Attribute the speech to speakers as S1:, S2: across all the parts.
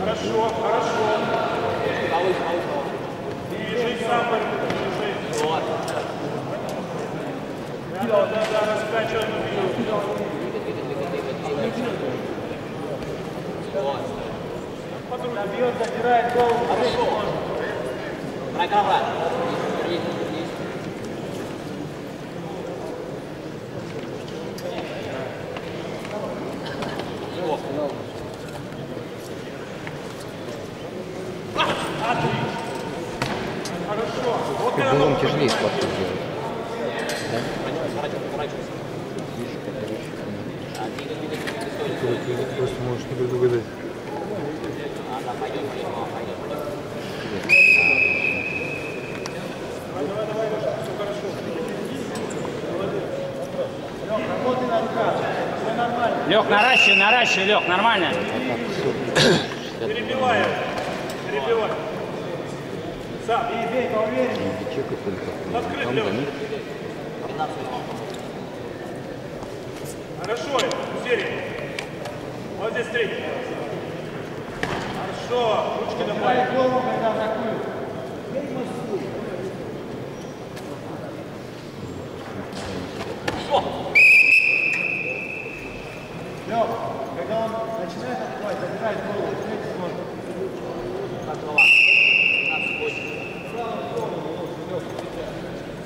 S1: Хорошо, хорошо. Движись сам, движись. Да, да, да, да, раскачивай Бьет, забирает голову. Хорошо. Когда
S2: Было тяжелее схватку сделать. Да? Просто можешь не предугадать.
S3: Лех, наращивай, наращивай, Лех, нормально.
S1: перебиваем. Перебивай. Сам. Бей, бей, поувереннее. Лёш.
S2: гонит.
S1: Хорошо, серия. Вот здесь три. Хорошо, ручки добавить. голову, когда атакуют. Лёг, когда он начинает атаковать, забирает голову, третий можно.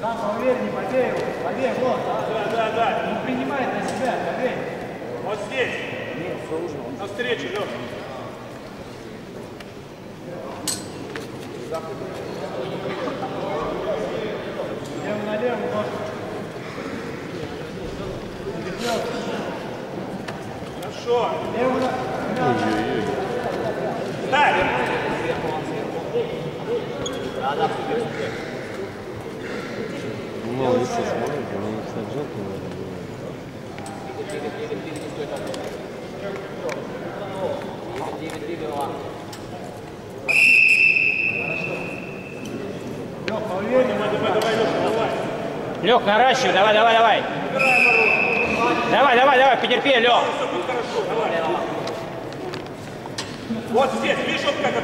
S1: Сам поувереннее, побей его, побей, вот. Да, да, да. Он принимает на себя, побей. Вот здесь. Навстречу, Лёш. Лево налево, ножку. Хорошо. Лево на...
S2: Ну, если смотрит, она не снабжает, наверное, было.
S1: Лёх, поувереннее. Давай, давай, давай, Лёша, давай.
S3: Лех, наращивай, давай, давай, давай. Давай, давай, давай, потерпи, Лех.
S1: Вот здесь, видишь, вот как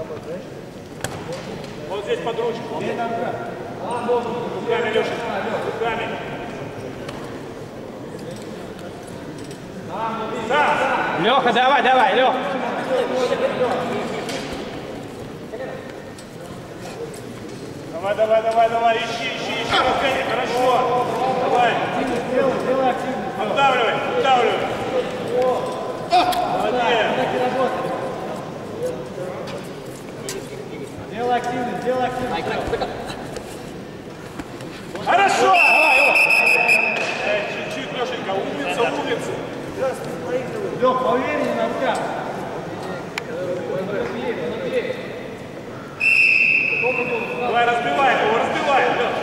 S1: открывает. Вот здесь под ручку. Руками, Леша, руками.
S3: Леха, давай, давай, Лех.
S1: Давай, давай, давай, давай, ищи, ищи, ищи, разгони, хорошо. Давай. Поддавливай, поддавливай. Молодец. Сделай активность, сделай активность. Хорошо! Э, Чуть-чуть, Лешенька, умница, умница. Лех, поувереннее на руках. Давай, разбивай его, разбивай, Леш.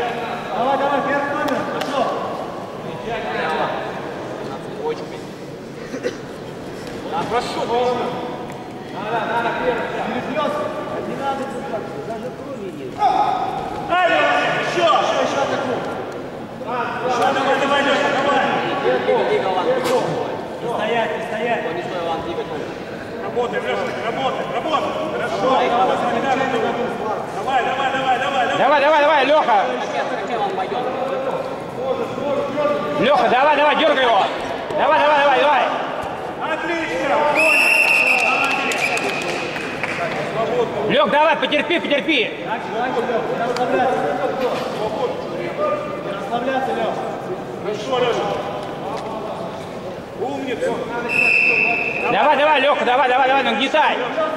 S1: Давай, давай, первый номер, хорошо. Да, хорошо, Надо, надо, первый. Перехлёст. Не надо цепляться, даже крови нет. Ай, еще, еще, еще атакуй. Еще, давай, давай, Леша, давай. Не стоять, не стоять. Работаем, Леша, работаем, работаем. Хорошо, давай, давай, давай, давай, давай.
S3: Давай, давай, Леха. Леха, давай, давай, дергай его. Давай, давай, давай, давай.
S1: Отлично.
S3: Лех, давай, потерпи, потерпи.
S1: Хорошо, Лёша. Умница.
S3: Давай, давай, Леха, давай, давай, давай, нагнетай.
S1: Лёх,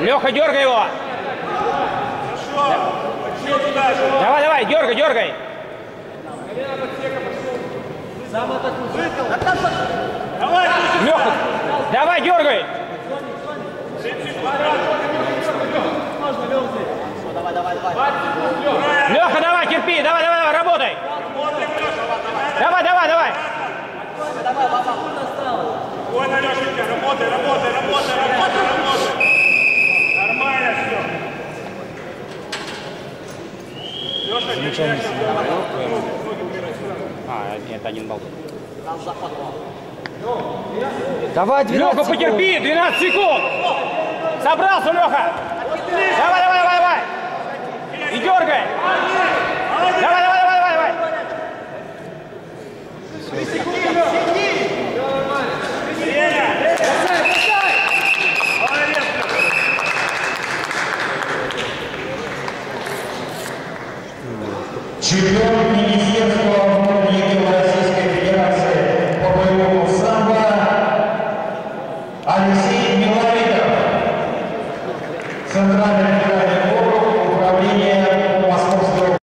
S3: Леха, дергай его. Давай, давай, дергай, дергай.
S1: Сам атакуй.
S4: Давай,
S3: Леха, давай, дергай. Леха, давай, терпи, давай, давай, давай, работай. Давай, давай, давай.
S5: Давай, Вова.
S4: Вон, Алешенька, работай, работай, работай, работай, работай. Нормально все. Леша, не чешешь.
S3: А, нет, один балл.
S5: Нам заход.
S2: Давай, 12
S3: Леха,
S2: секунд.
S3: потерпи, 12 секунд. Собрался, Леха. Давай, давай, давай, давай. И дергай. Давай, давай, давай, давай, давай.
S4: Молодец,
S6: Чемпион Министерства